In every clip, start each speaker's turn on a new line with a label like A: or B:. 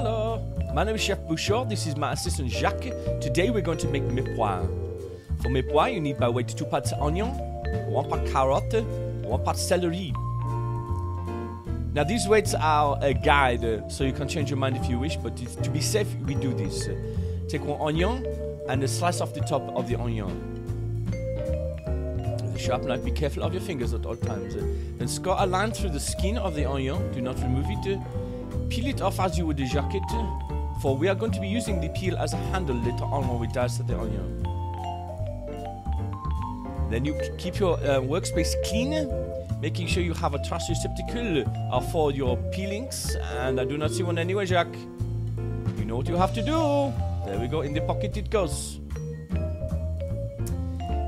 A: Hello, my name is Chef Bouchard. This is my assistant Jacques. Today we're going to make mirepoix. For mirepoix, you need by weight two parts onion, one part carrot, one part celery. Now these weights are a guide, so you can change your mind if you wish, but to be safe, we do this. Take one onion and a slice off the top of the onion. Sharp knife, be careful of your fingers at all times. Then score a line through the skin of the onion. Do not remove it. Peel it off as you would a jacket, for we are going to be using the peel as a handle later on when we dice the onion. Then you keep your uh, workspace clean, making sure you have a trash receptacle uh, for your peelings. And I do not see one anywhere, Jack. You know what you have to do. There we go, in the pocket it goes.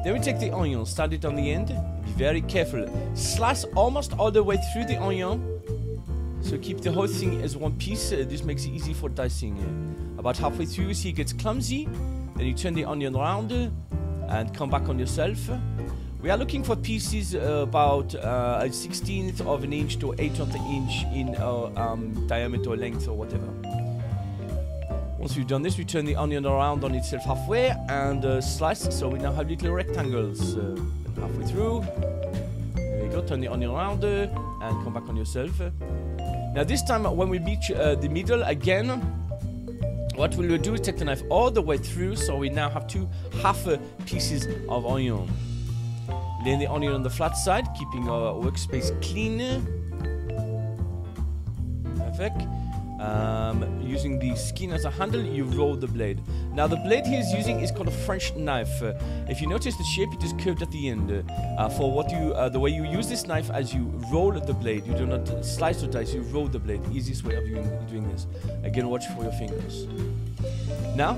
A: Then we take the onion, start it on the end. Be very careful. Slice almost all the way through the onion. So keep the whole thing as one piece. This makes it easy for dicing. About halfway through, you see it gets clumsy. Then you turn the onion around uh, and come back on yourself. We are looking for pieces about uh, a 16th of an inch to 8th of an inch in uh, um, diameter, or length, or whatever. Once we've done this, we turn the onion around on itself halfway and uh, slice. So we now have little rectangles. Uh, halfway through. There you go. Turn the onion around uh, and come back on yourself. Now this time, when we reach uh, the middle again, what we'll do is take the knife all the way through. So we now have two half uh, pieces of onion. Lay the onion on the flat side, keeping our workspace clean. Perfect. Um, using the skin as a handle, you roll the blade. Now the blade he is using is called a French knife. Uh, if you notice the shape, it is curved at the end. Uh, for what you, uh, the way you use this knife as you roll the blade, you do not slice or dice, you roll the blade. Easiest way of doing this. Again, watch for your fingers. Now,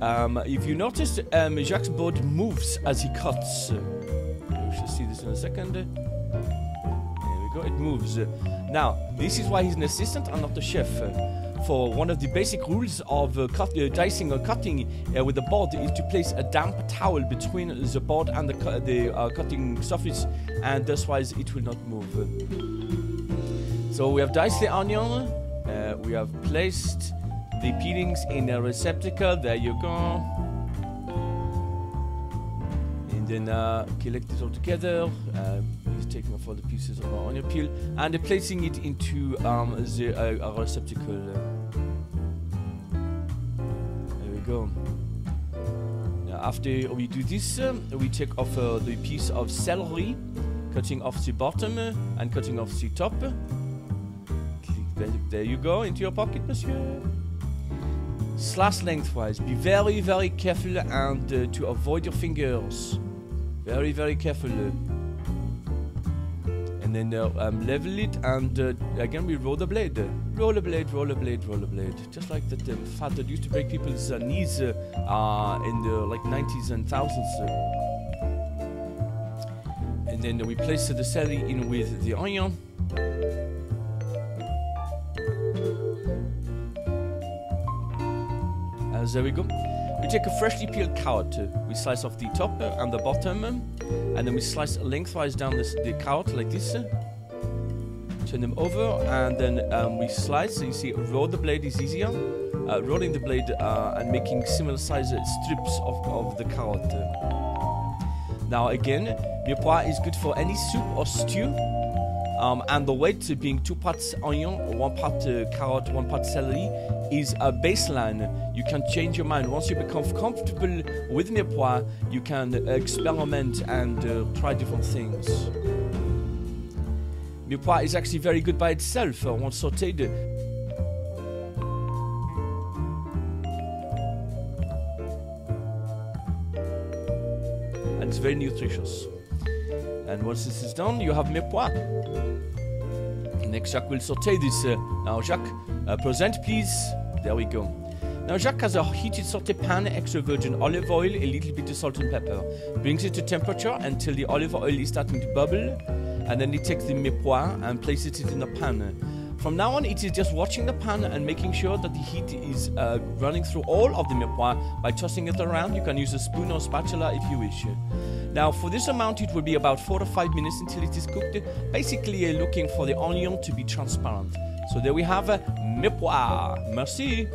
A: um, if you notice, um, Jacques' board moves as he cuts. We shall see this in a second. Go, it moves. Now, this is why he's an assistant and not a chef. For one of the basic rules of uh, cut, uh, dicing or cutting uh, with the board is to place a damp towel between the board and the, cu the uh, cutting surface, and thus why it will not move. So we have diced the onion, uh, we have placed the peelings in a receptacle. There you go. And then uh, collect it all together. Uh, taking off all the pieces of our onion peel and placing it into um, the uh, receptacle. There we go. Now, after we do this, um, we take off uh, the piece of celery, cutting off the bottom uh, and cutting off the top. There, you go, into your pocket, monsieur slice lengthwise. Be very, very careful and uh, to avoid your fingers. Very, very careful. And then uh, um, level it and uh, again we roll the blade. Roll the blade, roll the blade, roll the blade. Just like that um, fat that used to break people's uh, knees uh, in the like 90s and thousands. And then we place the celery in with the onion. as there we go. We take a freshly peeled carrot. We slice off the top and the bottom, and then we slice lengthwise down this, the carrot like this. Turn them over, and then um, we slice. So you see, roll the blade is easier. Uh, rolling the blade uh, and making similar size strips of, of the carrot. Now again, mirepoix is good for any soup or stew. Um, and the weight being two parts onion, one part uh, carrot, one part celery is a baseline. You can change your mind. Once you become comfortable with mirepoix, you can experiment and uh, try different things. Mirepoix is actually very good by itself. Uh, once sauteed, and it's very nutritious. And once this is done, you have mirepoix. Next, Jacques will saute this. Uh, now, Jacques, uh, present, please. There we go. Now Jacques has a heated saute pan, extra virgin olive oil, a little bit of salt and pepper. Brings it to temperature until the olive oil is starting to bubble. And then he takes the mirepoix and places it in the pan. From now on, it is just watching the pan and making sure that the heat is uh, running through all of the mirepoix by tossing it around. You can use a spoon or spatula if you wish. Now, for this amount, it will be about four to five minutes until it is cooked. Basically, uh, looking for the onion to be transparent. So there we have a mirepoix. Merci.